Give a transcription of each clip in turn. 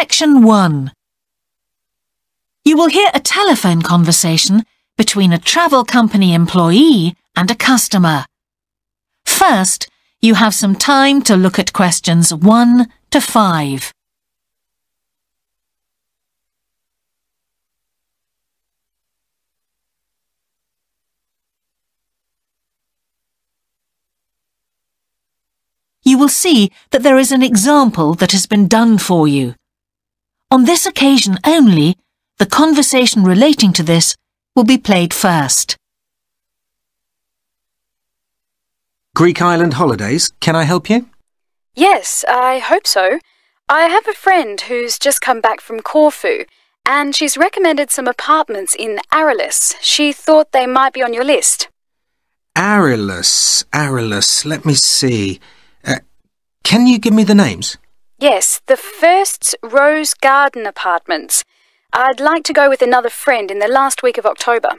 Section 1 You will hear a telephone conversation between a travel company employee and a customer. First, you have some time to look at questions 1 to 5. you will see that there is an example that has been done for you. On this occasion only, the conversation relating to this will be played first. Greek Island Holidays, can I help you? Yes, I hope so. I have a friend who's just come back from Corfu, and she's recommended some apartments in Arilus. She thought they might be on your list. Arilus, Arilus, let me see. Uh, can you give me the names? Yes, the first Rose Garden Apartments. I'd like to go with another friend in the last week of October.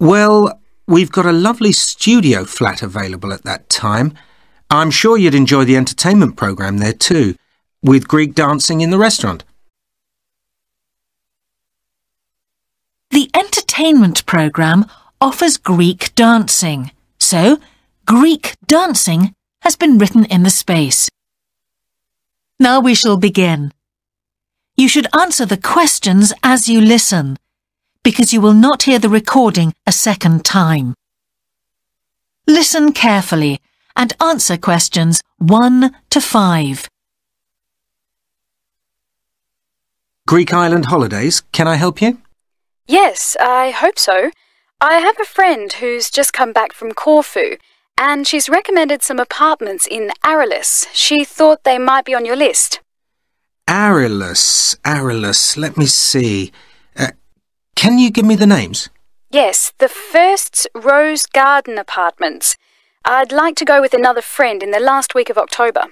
Well, we've got a lovely studio flat available at that time. I'm sure you'd enjoy the entertainment programme there too, with Greek dancing in the restaurant. The entertainment programme offers Greek dancing, so Greek dancing has been written in the space. Now we shall begin. You should answer the questions as you listen, because you will not hear the recording a second time. Listen carefully and answer questions 1 to 5. Greek Island Holidays, can I help you? Yes, I hope so. I have a friend who's just come back from Corfu and she's recommended some apartments in Arilus. She thought they might be on your list. Arilus, Arilus, let me see. Uh, can you give me the names? Yes, the first's Rose Garden Apartments. I'd like to go with another friend in the last week of October.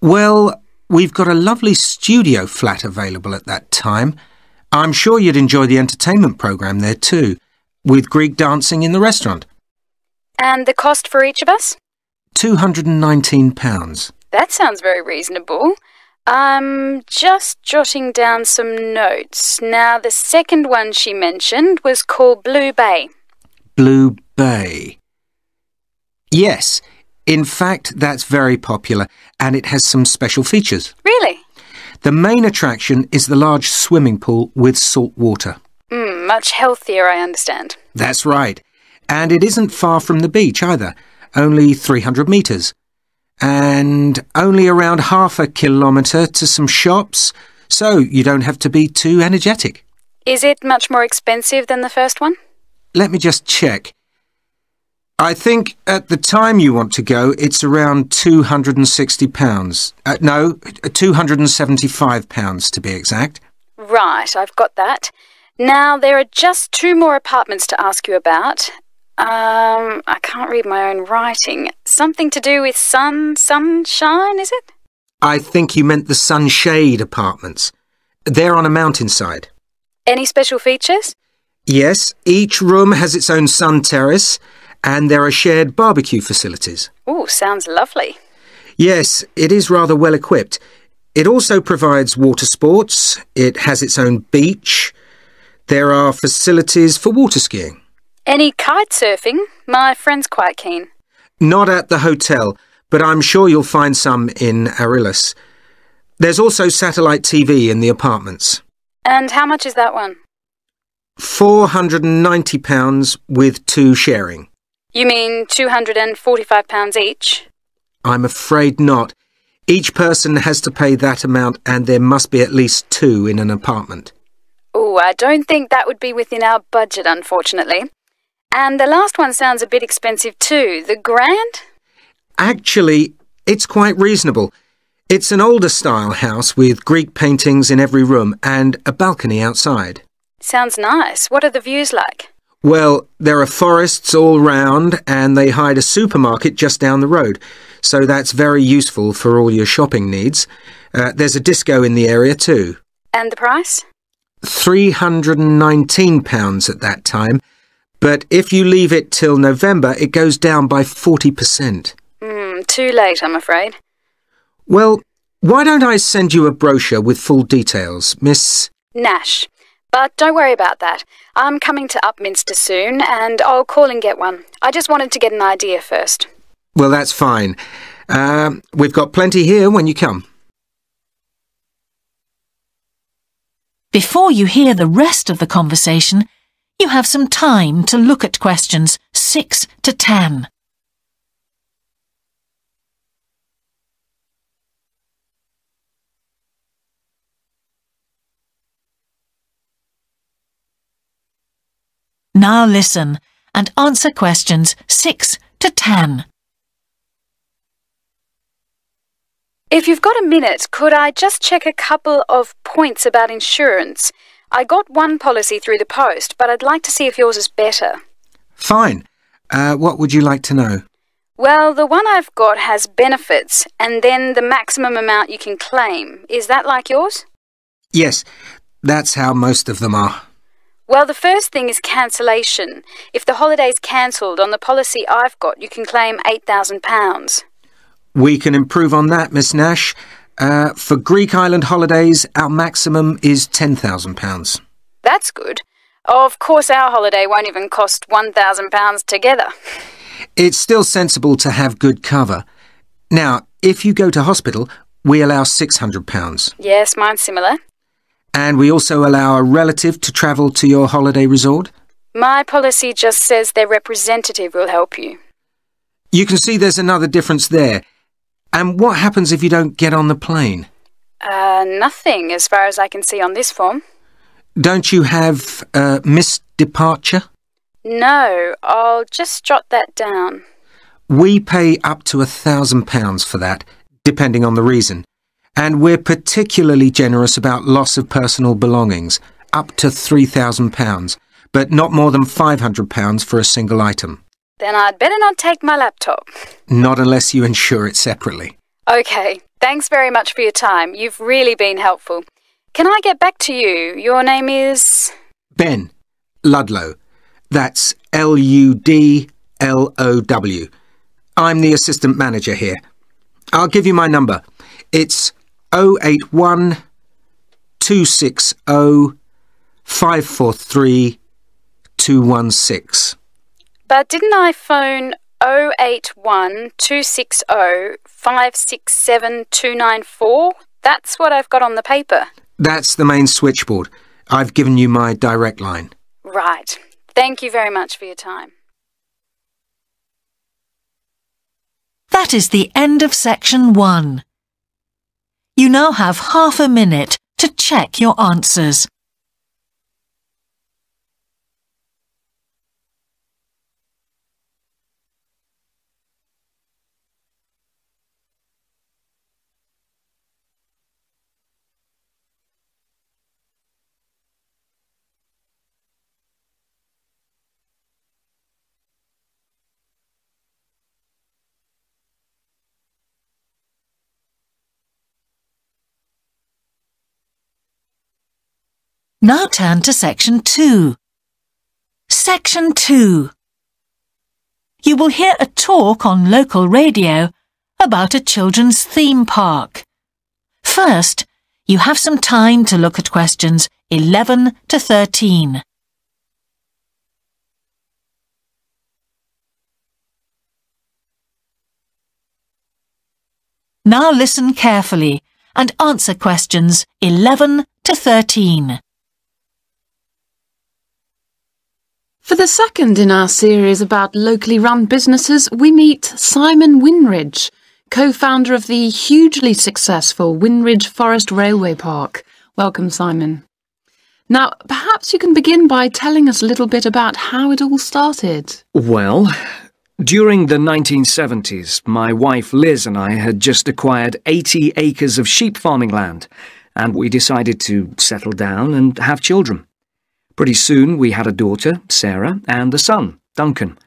Well, we've got a lovely studio flat available at that time. I'm sure you'd enjoy the entertainment programme there too, with Greek dancing in the restaurant. And the cost for each of us? £219. That sounds very reasonable. I'm just jotting down some notes. Now, the second one she mentioned was called Blue Bay. Blue Bay. Yes, in fact, that's very popular and it has some special features. Really? The main attraction is the large swimming pool with salt water. Mm, much healthier, I understand. That's right. And it isn't far from the beach either, only 300 metres. And only around half a kilometre to some shops, so you don't have to be too energetic. Is it much more expensive than the first one? Let me just check. I think at the time you want to go, it's around £260. Uh, no, £275 to be exact. Right, I've got that. Now, there are just two more apartments to ask you about, um, I can't read my own writing. Something to do with sun, sunshine, is it? I think you meant the sunshade apartments. They're on a mountainside. Any special features? Yes, each room has its own sun terrace and there are shared barbecue facilities. Oh, sounds lovely. Yes, it is rather well equipped. It also provides water sports, it has its own beach, there are facilities for water skiing. Any kite surfing? My friend's quite keen. Not at the hotel, but I'm sure you'll find some in Arilus. There's also satellite TV in the apartments. And how much is that one? £490 with two sharing. You mean £245 each? I'm afraid not. Each person has to pay that amount and there must be at least two in an apartment. Oh, I don't think that would be within our budget, unfortunately. And the last one sounds a bit expensive too. The Grand? Actually, it's quite reasonable. It's an older style house with Greek paintings in every room and a balcony outside. Sounds nice. What are the views like? Well, there are forests all round and they hide a supermarket just down the road, so that's very useful for all your shopping needs. Uh, there's a disco in the area too. And the price? £319 at that time, but if you leave it till November, it goes down by 40%. Hmm, too late, I'm afraid. Well, Why don't I send you a brochure with full details, Miss... Nash. But don't worry about that. I'm coming to Upminster soon, and I'll call and get one. I just wanted to get an idea first. Well, that's fine. Uh, we've got plenty here when you come. Before you hear the rest of the conversation, you have some time to look at questions 6 to 10. Now listen and answer questions 6 to 10. If you've got a minute, could I just check a couple of points about insurance? I got one policy through the post, but I'd like to see if yours is better. Fine. Uh, what would you like to know? Well, the one I've got has benefits and then the maximum amount you can claim. Is that like yours? Yes, that's how most of them are. Well, the first thing is cancellation. If the holiday's cancelled on the policy I've got, you can claim £8,000. We can improve on that, Miss Nash. Uh, for Greek island holidays, our maximum is £10,000. That's good. Of course, our holiday won't even cost £1,000 together. It's still sensible to have good cover. Now, if you go to hospital, we allow £600. Yes, mine's similar. And we also allow a relative to travel to your holiday resort? My policy just says their representative will help you. You can see there's another difference there. And what happens if you don't get on the plane? Uh, nothing, as far as I can see on this form. Don't you have uh, missed departure? No, I'll just jot that down. We pay up to a thousand pounds for that, depending on the reason. And we're particularly generous about loss of personal belongings, up to three thousand pounds, but not more than five hundred pounds for a single item. Then I'd better not take my laptop. Not unless you insure it separately. Okay, thanks very much for your time. You've really been helpful. Can I get back to you? Your name is. Ben Ludlow. That's L U D L O W. I'm the assistant manager here. I'll give you my number. It's 081 260 543 216. But didn't I phone 081 260 567 294? That's what I've got on the paper. That's the main switchboard. I've given you my direct line. Right. Thank you very much for your time. That is the end of section one. You now have half a minute to check your answers. Now turn to section 2. Section 2. You will hear a talk on local radio about a children's theme park. First, you have some time to look at questions 11 to 13. Now listen carefully and answer questions 11 to 13. For the second in our series about locally run businesses, we meet Simon Winridge, co-founder of the hugely successful Winridge Forest Railway Park. Welcome, Simon. Now, perhaps you can begin by telling us a little bit about how it all started. Well, during the 1970s, my wife Liz and I had just acquired 80 acres of sheep farming land, and we decided to settle down and have children. Pretty soon we had a daughter, Sarah, and a son, Duncan.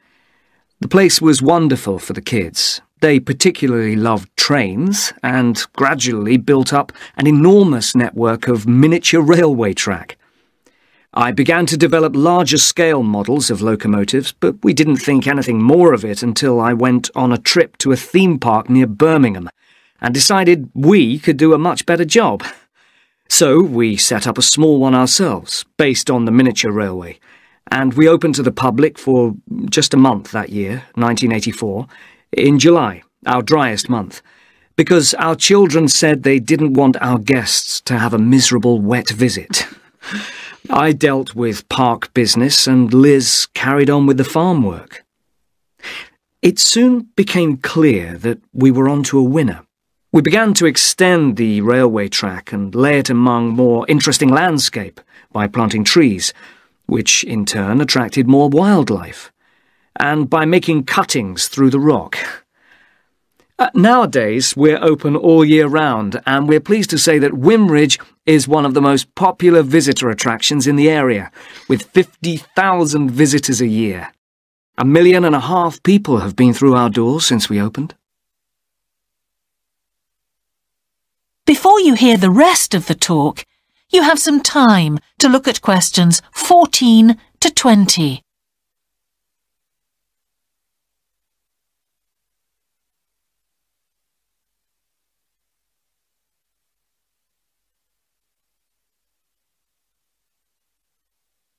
The place was wonderful for the kids. They particularly loved trains and gradually built up an enormous network of miniature railway track. I began to develop larger scale models of locomotives, but we didn't think anything more of it until I went on a trip to a theme park near Birmingham and decided we could do a much better job. So we set up a small one ourselves, based on the miniature railway, and we opened to the public for just a month that year, 1984, in July, our driest month, because our children said they didn't want our guests to have a miserable wet visit. I dealt with park business and Liz carried on with the farm work. It soon became clear that we were onto a winner. We began to extend the railway track and lay it among more interesting landscape by planting trees, which in turn attracted more wildlife, and by making cuttings through the rock. Uh, nowadays, we're open all year round, and we're pleased to say that Winridge is one of the most popular visitor attractions in the area, with 50,000 visitors a year. A million and a half people have been through our doors since we opened. Before you hear the rest of the talk, you have some time to look at questions 14 to 20.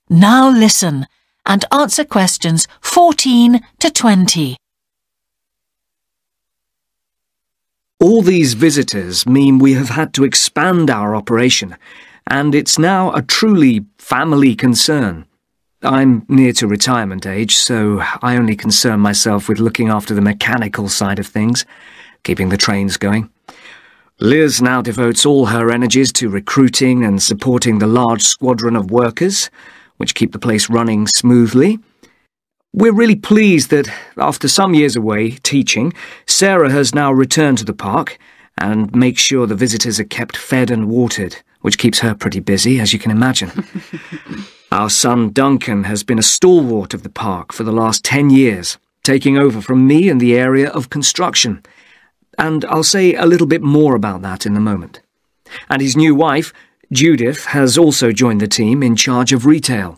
Now listen and answer questions 14 to 20. All these visitors mean we have had to expand our operation, and it's now a truly family concern. I'm near to retirement age, so I only concern myself with looking after the mechanical side of things, keeping the trains going. Liz now devotes all her energies to recruiting and supporting the large squadron of workers, which keep the place running smoothly. We're really pleased that, after some years away teaching, Sarah has now returned to the park and makes sure the visitors are kept fed and watered, which keeps her pretty busy, as you can imagine. Our son Duncan has been a stalwart of the park for the last ten years, taking over from me in the area of construction. And I'll say a little bit more about that in a moment. And his new wife, Judith has also joined the team in charge of retail.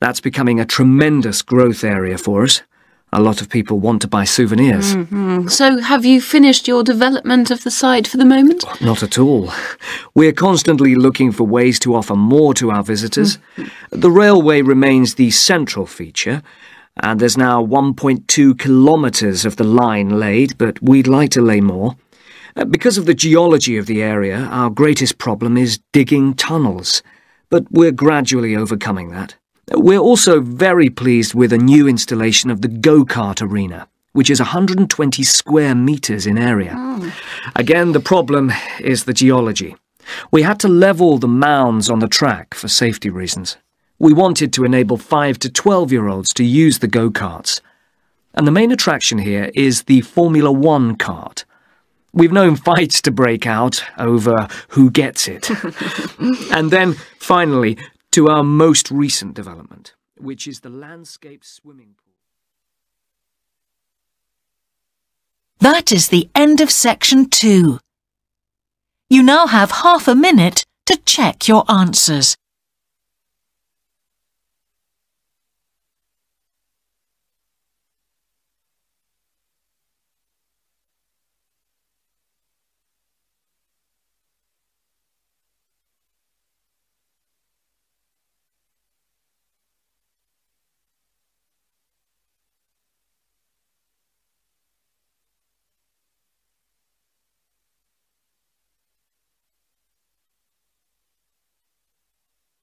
That's becoming a tremendous growth area for us. A lot of people want to buy souvenirs. Mm -hmm. So, have you finished your development of the site for the moment? Not at all. We're constantly looking for ways to offer more to our visitors. Mm -hmm. The railway remains the central feature, and there's now 1.2 kilometres of the line laid, but we'd like to lay more. Uh, because of the geology of the area, our greatest problem is digging tunnels, but we're gradually overcoming that. We're also very pleased with a new installation of the go-kart arena, which is 120 square metres in area. Oh. Again, the problem is the geology. We had to level the mounds on the track for safety reasons. We wanted to enable 5 to 12-year-olds to use the go-karts. And the main attraction here is the Formula One kart, We've known fights to break out over who gets it. and then, finally, to our most recent development, which is the landscape swimming pool. That is the end of section two. You now have half a minute to check your answers.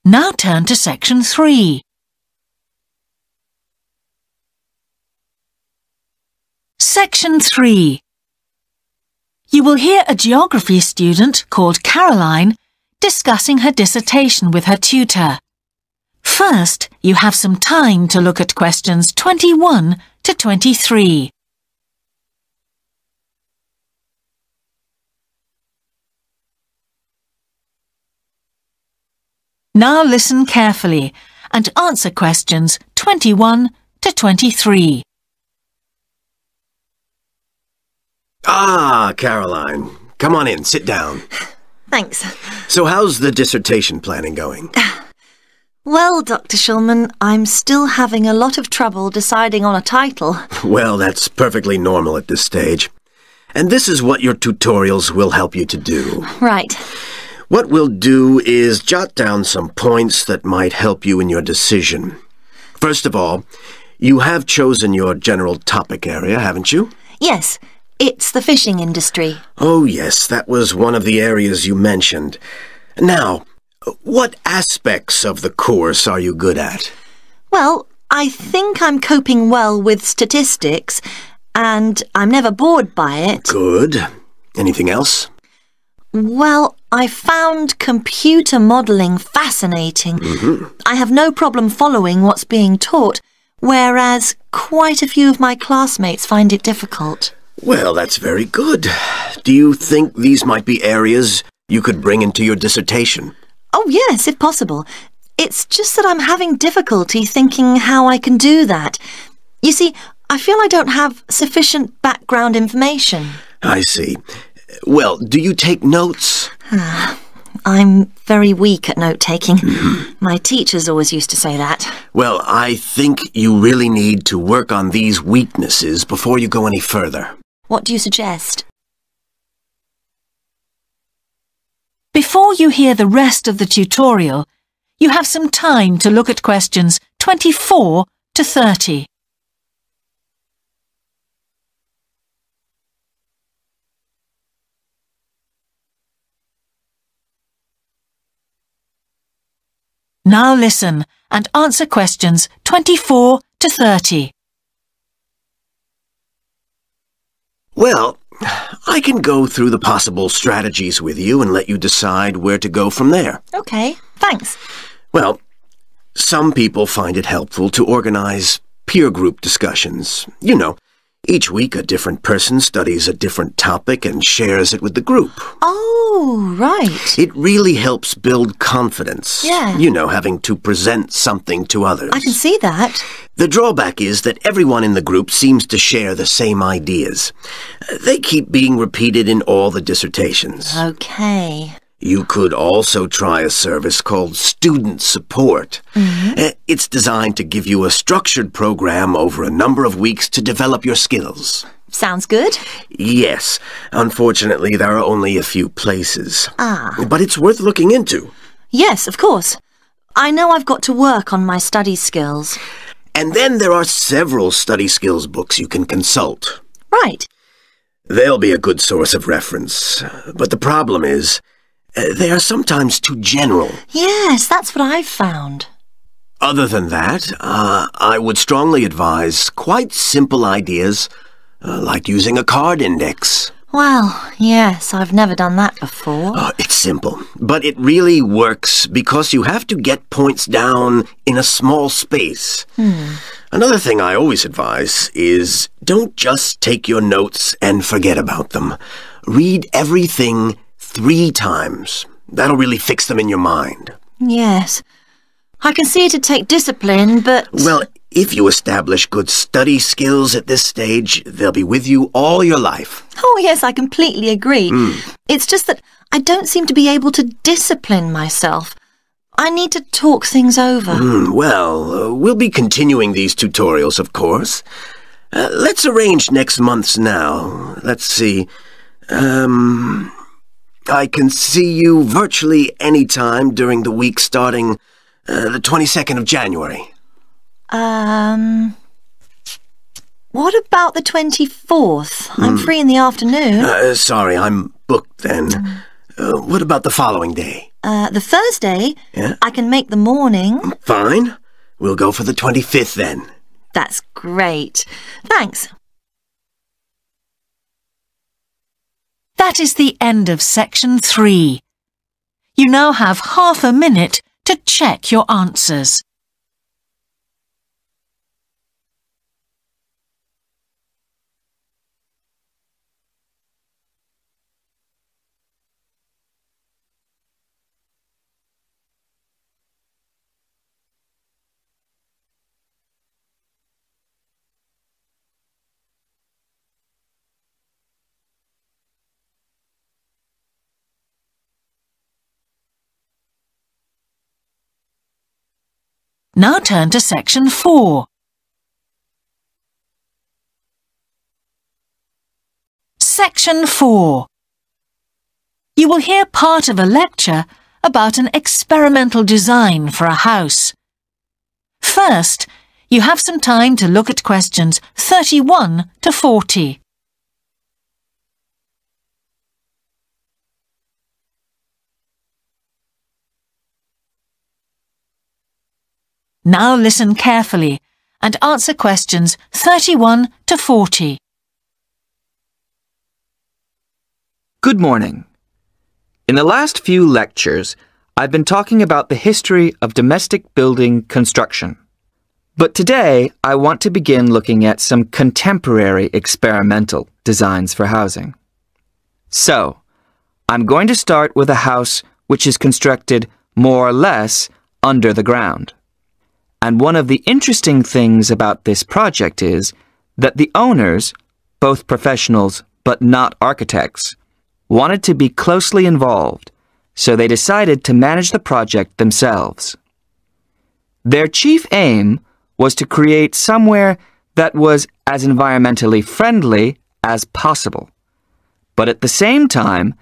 Now turn to section 3. Section 3. You will hear a geography student called Caroline discussing her dissertation with her tutor. First, you have some time to look at questions 21 to 23. Now listen carefully and answer questions 21 to 23. Ah, Caroline. Come on in, sit down. Thanks. So how's the dissertation planning going? Well, Dr. Shulman, I'm still having a lot of trouble deciding on a title. Well, that's perfectly normal at this stage. And this is what your tutorials will help you to do. Right. What we'll do is jot down some points that might help you in your decision. First of all, you have chosen your general topic area, haven't you? Yes, it's the fishing industry. Oh, yes, that was one of the areas you mentioned. Now, what aspects of the course are you good at? Well, I think I'm coping well with statistics, and I'm never bored by it. Good. Anything else? Well, I found computer modelling fascinating. Mm-hmm. I have no problem following what's being taught, whereas quite a few of my classmates find it difficult. Well, that's very good. Do you think these might be areas you could bring into your dissertation? Oh, yes, if possible. It's just that I'm having difficulty thinking how I can do that. You see, I feel I don't have sufficient background information. I see. Well, do you take notes? I'm very weak at note taking. Hmm. My teachers always used to say that. Well, I think you really need to work on these weaknesses before you go any further. What do you suggest? Before you hear the rest of the tutorial, you have some time to look at questions 24 to 30. Now listen and answer questions 24 to 30. Well, I can go through the possible strategies with you and let you decide where to go from there. Okay, thanks. Well, some people find it helpful to organize peer group discussions. You know, each week a different person studies a different topic and shares it with the group. Oh, right. It really helps build confidence. Yeah. You know, having to present something to others. I can see that. The drawback is that everyone in the group seems to share the same ideas. They keep being repeated in all the dissertations. Okay. You could also try a service called Student Support. Uh, It's designed to give you a structured program over a number of weeks to develop your skills. Sounds good. Yes, unfortunately, there are only a few places. Ah. But it's worth looking into. Yes, of course. I know I've got to work on my study skills. And then there are several study skills books you can consult. Right. They'll be a good source of reference. But the problem is, uh, they are sometimes too general. Yes, that's what I've found. Other than that, uh, I would strongly advise quite simple ideas, uh, like using a card index. Well, yes, I've never done that before. Uh, it's simple, but it really works because you have to get points down in a small space. Another thing I always advise is don't just take your notes and forget about them. Read everything three times. That'll really fix them in your mind. Yes. I can see it'd take discipline, but... Well, if you establish good study skills at this stage, they'll be with you all your life. Oh, yes, I completely agree. It's just that I don't seem to be able to discipline myself. I need to talk things over. Hmm, well, uh, we'll be continuing these tutorials, of course. Uh, let's arrange next month's now. Let's see. Um, I can see you virtually any time during the week starting uh, the 22nd of January. Um... What about the 24th? I'm free in the afternoon. Uh, sorry, I'm booked then. Uh, what about the following day? Uh, the Thursday, Yeah? I can make the morning. Fine. We'll go for the 25th then. That's great. Thanks. That is the end of section three. You now have half a minute to check your answers. Now turn to section four. Section 4 You will hear part of a lecture about an experimental design for a house. First, you have some time to look at questions 31 to 40. Now listen carefully and answer questions 31 to 40. Good morning. In the last few lectures, I've been talking about the history of domestic building construction. But today, I want to begin looking at some contemporary experimental designs for housing. So, I'm going to start with a house which is constructed more or less under the ground. And one of the interesting things about this project is that the owners, both professionals but not architects, wanted to be closely involved, so they decided to manage the project themselves. Their chief aim was to create somewhere that was as environmentally friendly as possible. But at the same time,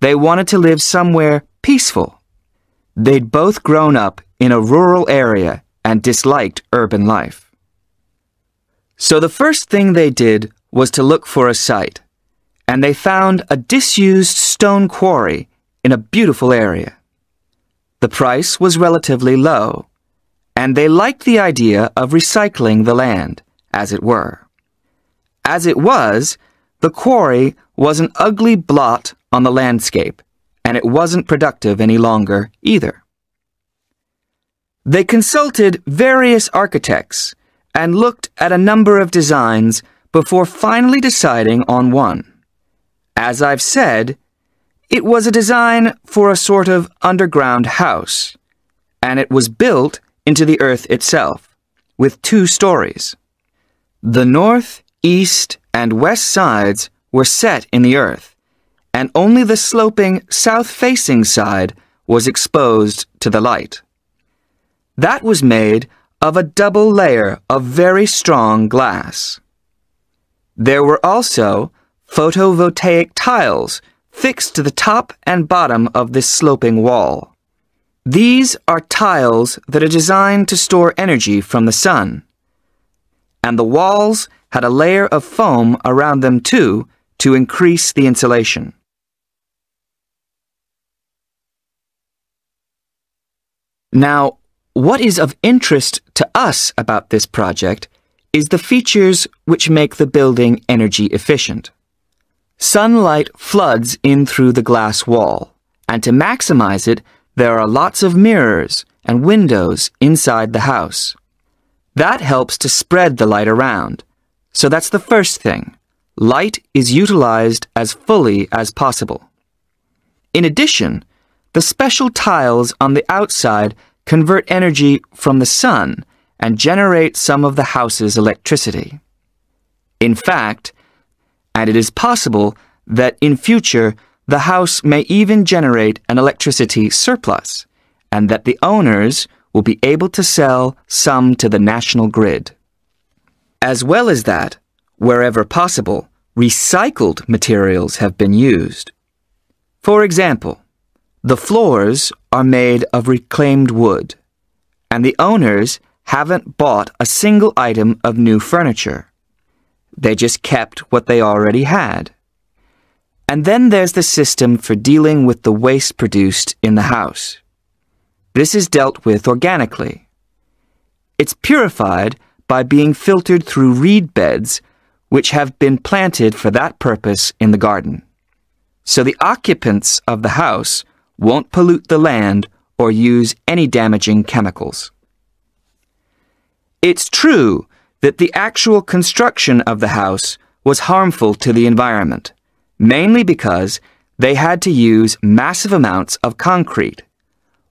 they wanted to live somewhere peaceful. They'd both grown up in a rural area and disliked urban life. So the first thing they did was to look for a site, and they found a disused stone quarry in a beautiful area. The price was relatively low, and they liked the idea of recycling the land, as it were. As it was, the quarry was an ugly blot on the landscape, and it wasn't productive any longer either. They consulted various architects and looked at a number of designs before finally deciding on one. As I've said, it was a design for a sort of underground house, and it was built into the earth itself, with two stories. The north, east, and west sides were set in the earth, and only the sloping south-facing side was exposed to the light. That was made of a double layer of very strong glass. There were also photovoltaic tiles fixed to the top and bottom of this sloping wall. These are tiles that are designed to store energy from the sun. And the walls had a layer of foam around them too to increase the insulation. Now, what is of interest to us about this project is the features which make the building energy efficient. Sunlight floods in through the glass wall, and to maximize it, there are lots of mirrors and windows inside the house. That helps to spread the light around. So that's the first thing. Light is utilized as fully as possible. In addition, the special tiles on the outside convert energy from the sun and generate some of the house's electricity. In fact, and it is possible that in future the house may even generate an electricity surplus and that the owners will be able to sell some to the national grid. As well as that, wherever possible, recycled materials have been used. For example, the floors are made of reclaimed wood, and the owners haven't bought a single item of new furniture. They just kept what they already had. And then there's the system for dealing with the waste produced in the house. This is dealt with organically. It's purified by being filtered through reed beds which have been planted for that purpose in the garden. So the occupants of the house won't pollute the land or use any damaging chemicals. It's true that the actual construction of the house was harmful to the environment, mainly because they had to use massive amounts of concrete,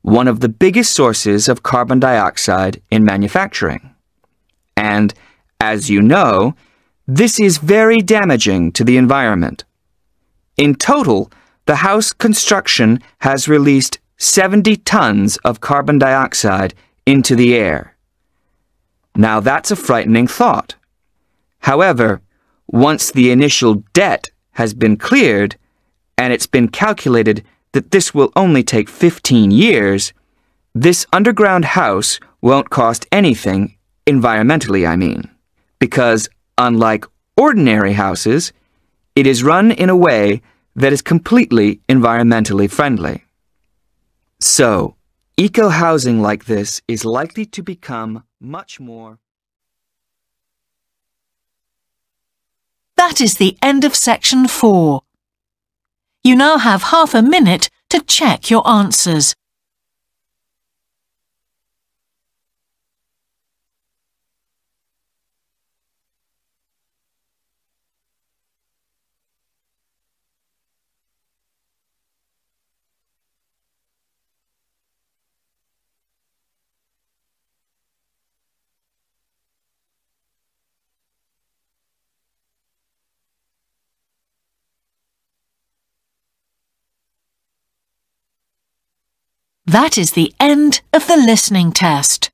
one of the biggest sources of carbon dioxide in manufacturing. And, as you know, this is very damaging to the environment. In total, the house construction has released 70 tons of carbon dioxide into the air. Now that's a frightening thought. However, once the initial debt has been cleared and it's been calculated that this will only take 15 years, this underground house won't cost anything, environmentally, I mean, because unlike ordinary houses, it is run in a way that is completely environmentally friendly. So, eco-housing like this is likely to become much more. That is the end of section four. You now have half a minute to check your answers. That is the end of the listening test.